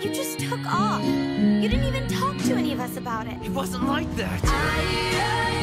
You just took off. You didn't even talk to any of us about it. It wasn't like that. Uh,